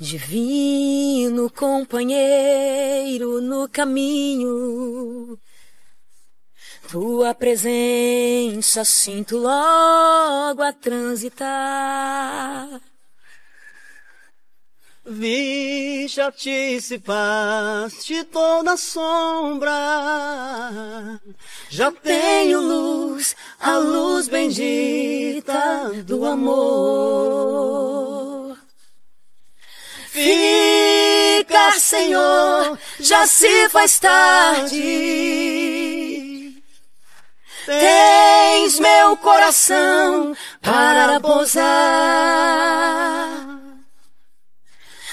Divino companheiro no caminho, tua presença sinto logo a transitar. Vi, já antecipaste toda sombra. Já tenho luz, a luz bendita do amor. Fica, Senhor, já se faz tarde. Tens meu coração para pousar.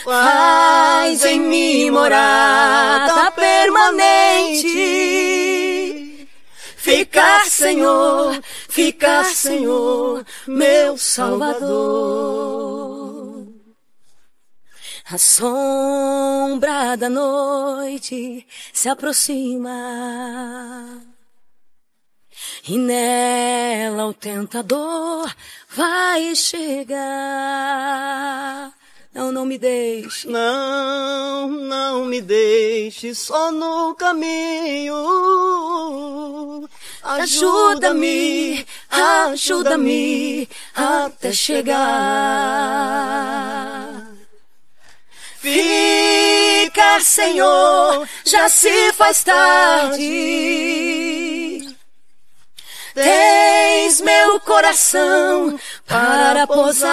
Faz em mim morada permanente. Fica, Senhor, fica, Senhor, meu Salvador. A sombra da noite se aproxima. E nela o tentador vai chegar. Não, não me deixe. Não, não me deixe só no caminho. Ajuda-me, ajuda-me até chegar. Fica, Senhor, já se faz tarde. Tens meu coração para pousar.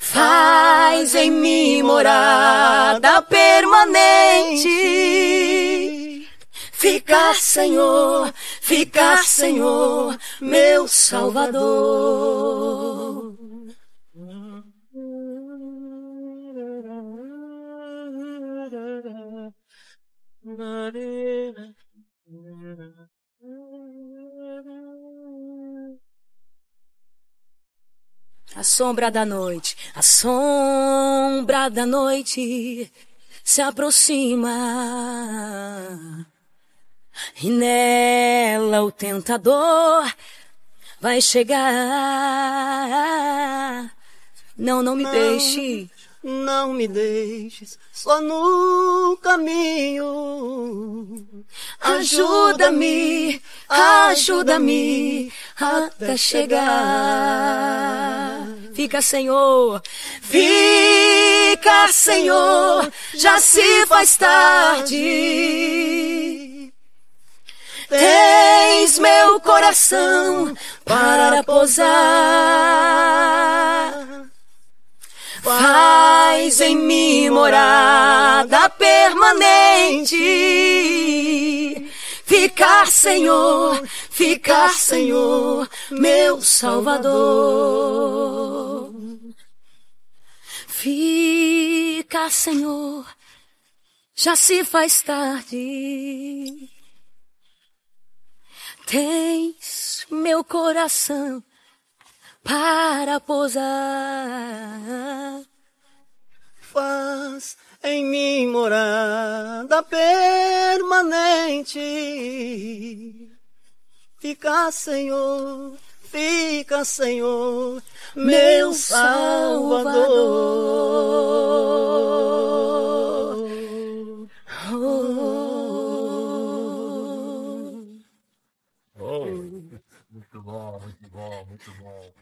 Faz em mim morada permanente. Fica, Senhor, fica, Senhor, meu Salvador. A sombra da noite, a sombra da noite se aproxima. E nela o tentador vai chegar. Não, não me Não. deixe. Não me deixes só no caminho. Ajuda-me, ajuda-me até chegar. Fica, Senhor. Fica, Senhor, já se faz tarde. Tens meu coração para pousar. Em mim morada permanente. Ficar, Senhor, ficar, Senhor, meu Salvador. Fica, Senhor. Já se faz tarde. Tens meu coração para pousar faz em mim morada permanente. Fica, Senhor, fica, Senhor, meu Salvador. Oh. Muito bom, muito bom, muito bom.